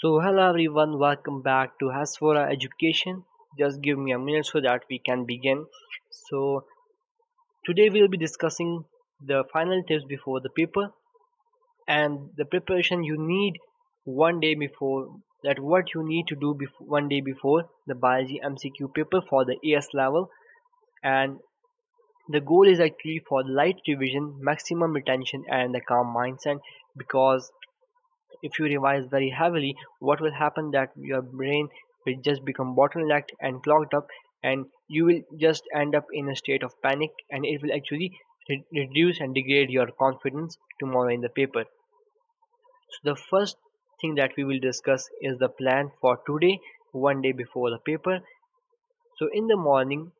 So hello everyone, welcome back to Hasvora Education. Just give me a minute so that we can begin. So today we'll be discussing the final tips before the paper and the preparation you need one day before that what you need to do before, one day before the biology MCQ paper for the AS level and the goal is actually for light revision, maximum retention and the calm mindset because if you revise very heavily what will happen that your brain will just become bottlenecked and clogged up and you will just end up in a state of panic and it will actually re- reduce and degrade your confidence tomorrow in the paper. So the first thing that we will discuss is the plan for today one day before the paper. So in the morning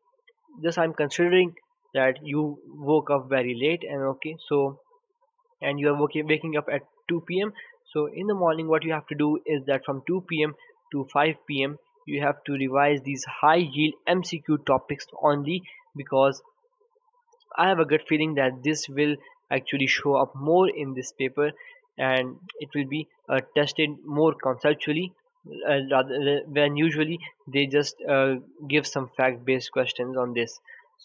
just i'm considering that you woke up very late and okay so and you are waking up at 2 p.m so in the morning what you have to do is that from 2 p.m to 5 p.m you have to revise these high yield mcq topics only because i have a good feeling that this will actually show up more in this paper and it will be uh, tested more conceptually uh, rather than usually they just uh, give some fact based questions on this.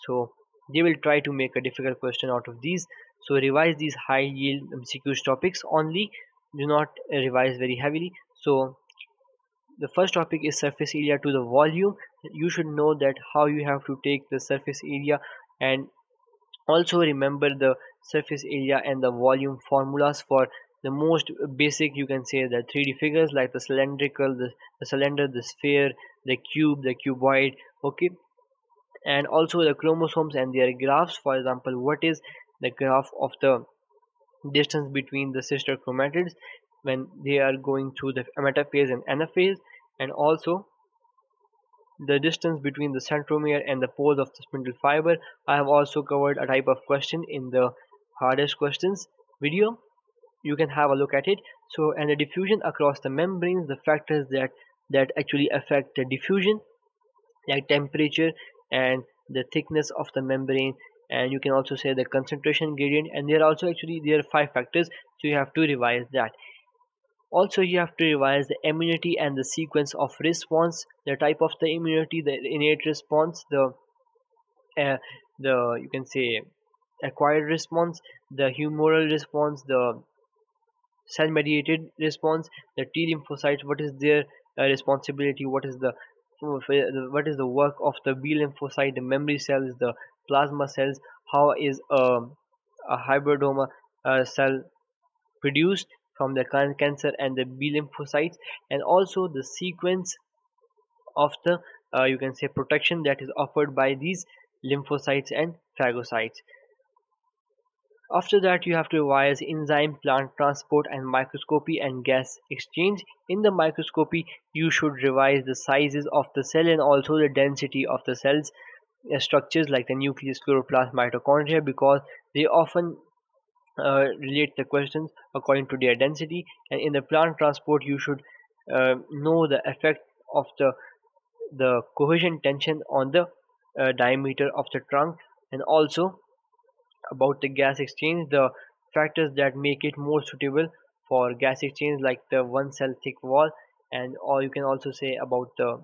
So they will try to make a difficult question out of these. So revise these high yield mcq topics only do not revise very heavily. So the first topic is surface area to the volume. You should know that how you have to take the surface area and also remember the surface area and the volume formulas for the most basic you can say the 3d figures like the cylindrical the, the cylinder the sphere the cube the cuboid okay? And also the chromosomes and their graphs. For example what is the graph of the distance between the sister chromatids when they are going through the metaphase and anaphase and also the distance between the centromere and the poles of the spindle fiber. I have also covered a type of question in the hardest questions video. You can have a look at it. So and the diffusion across the membranes, the factors that that actually affect the diffusion like temperature and the thickness of the membrane and you can also say the concentration gradient and there are also actually there are five factors so you have to revise that. Also you have to revise the immunity and the sequence of response the type of the immunity the innate response the uh, the you can say acquired response the humoral response the cell mediated response the t lymphocytes what is their uh, responsibility what is the what is the work of the b lymphocyte the memory cells the plasma cells how is um, a hybridoma cell produced from the cancer and the B lymphocytes and also the sequence of the uh, you can say protection that is offered by these lymphocytes and phagocytes. After that you have to revise enzyme plant transport and microscopy and gas exchange. In the microscopy you should revise the sizes of the cell and also the density of the cells structures like the nucleus, chloroplast, mitochondria because they often uh, relate the questions according to their density. And in the plant transport you should uh, know the effect of the the cohesion tension on the uh, diameter of the trunk and also about the gas exchange the factors that make it more suitable for gas exchange like the one cell thick wall. And or you can also say about the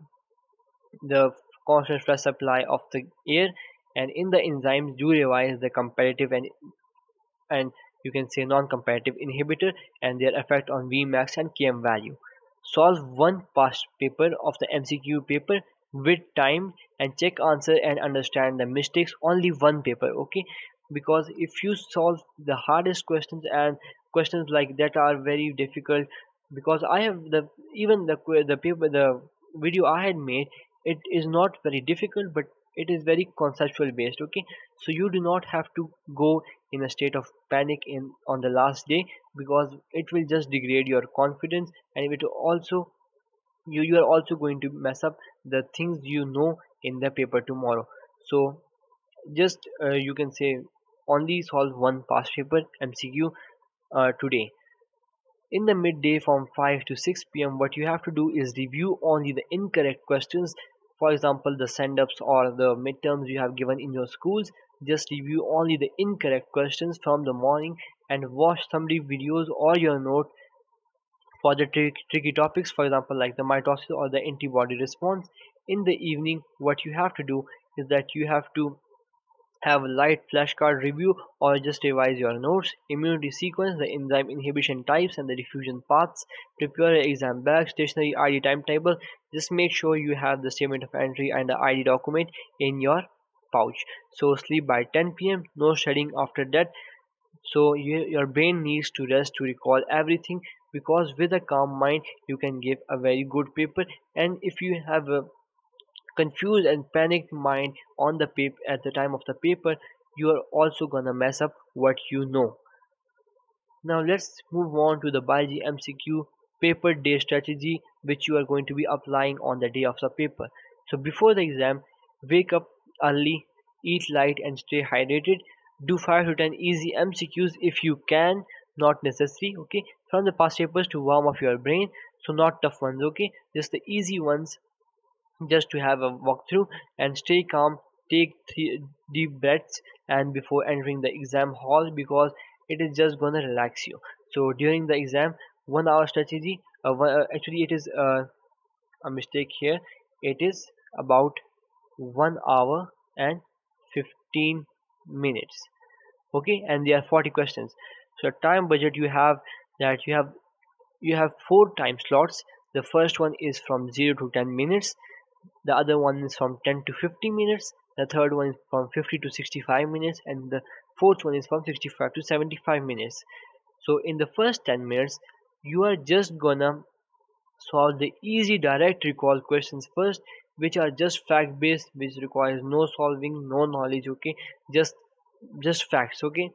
the constant stress supply of the air and in the enzymes do revise the competitive and and you can say non-competitive inhibitor and their effect on Vmax and Km value. Solve one past paper of the MCQ paper with time and check answer and understand the mistakes only one paper okay because if you solve the hardest questions and questions like that are very difficult because I have the even the the paper the video I had made it is not very difficult but it is very conceptual based okay? So you do not have to go in a state of panic in on the last day because it will just degrade your confidence and it also you you are also going to mess up the things you know in the paper tomorrow. So just uh, you can say only solve one past paper mcq uh, today. In the midday from 5 to 6 pm what you have to do is review only the incorrect questions for example the send-ups or the midterms you have given in your schools just review only the incorrect questions from the morning and watch summary videos or your note for the tricky topics for example like the mitosis or the antibody response. In the evening what you have to do is that you have to have a light flashcard review or just revise your notes, immunity sequence, the enzyme inhibition types and the diffusion paths, prepare your exam bag, stationary ID timetable, just make sure you have the statement of entry and the ID document in your pouch. So sleep by 10 pm, no studying after that. So you, your brain needs to rest to recall everything because with a calm mind you can give a very good paper and if you have a confused and panicked mind on the paper at the time of the paper you are also gonna mess up what you know. Now let's move on to the biology mcq paper day strategy which you are going to be applying on the day of the paper. So before the exam wake up early eat light and stay hydrated. Do 5 to 10 easy mcqs if you can not necessary okay? From the past papers to warm up your brain so not tough ones okay? Just the easy ones just to have a walkthrough and stay calm take three deep breaths and before entering the exam hall because it is just gonna relax you. So during the exam one hour strategy uh, uh, actually it is uh, a mistake here. It is about one hour and 15 minutes. Okay and there are 40 questions. So time budget you have that you have you have four time slots. The first one is from 0 to 10 minutes the other one is from 10 to 50 minutes the third one is from 50 to 65 minutes and the fourth one is from 65 to 75 minutes. So in the first 10 minutes you are just gonna solve the easy direct recall questions first which are just fact based which requires no solving no knowledge okay? Just just facts okay?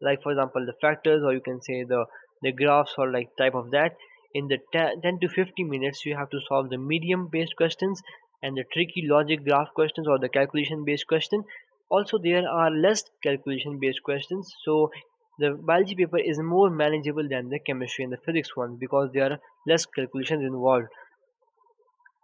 Like for example the factors or you can say the the graphs or like type of that. In the 10, 10 to 50 minutes you have to solve the medium based questions and the tricky logic graph questions or the calculation based question. Also there are less calculation based questions. So the biology paper is more manageable than the chemistry and the physics one because there are less calculations involved.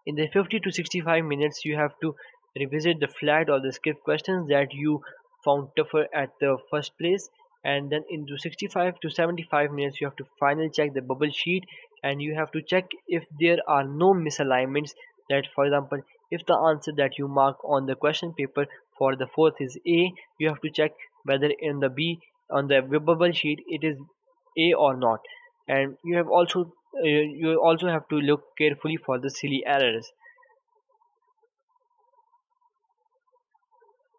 In the 50 to 65 minutes you have to revisit the flat or the skip questions that you found tougher at the first place. And then into 65 to 75 minutes you have to finally check the bubble sheet and you have to check if there are no misalignments that for example if the answer that you mark on the question paper for the fourth is A you have to check whether in the B on the bubble sheet it is A or not. And you have also uh, you also have to look carefully for the silly errors.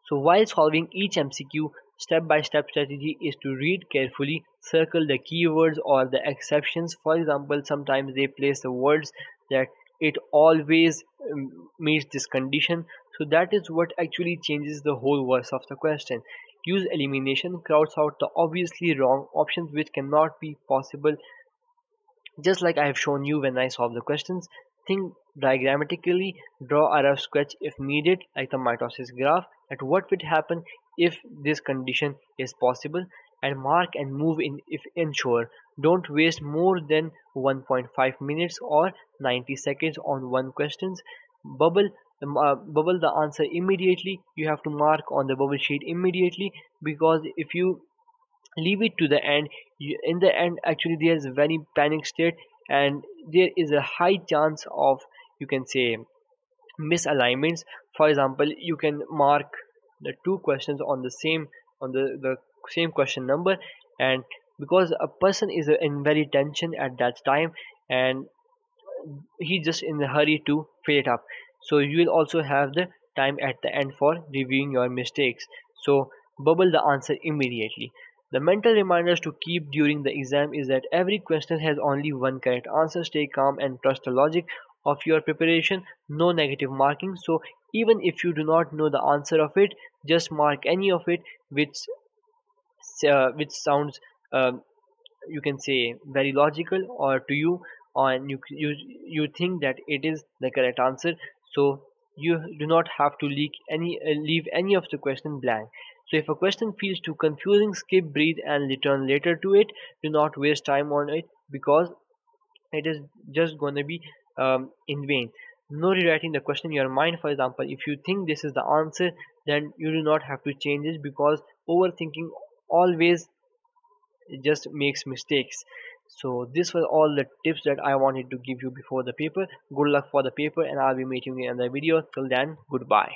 So while solving each MCQ step-by-step -step strategy is to read carefully circle the keywords or the exceptions. For example sometimes they place the words that it always um, meets this condition. So that is what actually changes the whole verse of the question. Use elimination crowds out the obviously wrong options which cannot be possible. Just like I have shown you when I solve the questions think diagrammatically draw a rough sketch if needed like the mitosis graph at what would happen if this condition is possible and mark and move in if ensure. Don't waste more than 1.5 minutes or 90 seconds on one questions bubble um, uh, bubble the answer immediately. You have to mark on the bubble sheet immediately because if you leave it to the end you, in the end actually there is a very panic state and there is a high chance of you can say misalignments. For example you can mark the two questions on the same on the the same question number and because a person is in very tension at that time and he just in a hurry to fill it up. So you will also have the time at the end for reviewing your mistakes. So bubble the answer immediately. The mental reminders to keep during the exam is that every question has only one correct answer. Stay calm and trust the logic of your preparation. No negative marking. So even if you do not know the answer of it just mark any of it which uh, which sounds um, you can say very logical or to you and you, you you think that it is the correct answer. So you do not have to leak any uh, leave any of the question blank. So if a question feels too confusing skip breathe and return later to it. Do not waste time on it because it is just going to be um, in vain. No rewriting the question in your mind. For example if you think this is the answer then you do not have to change it because overthinking always just makes mistakes. So this was all the tips that i wanted to give you before the paper. Good luck for the paper and i'll be meeting you in the video. Till then goodbye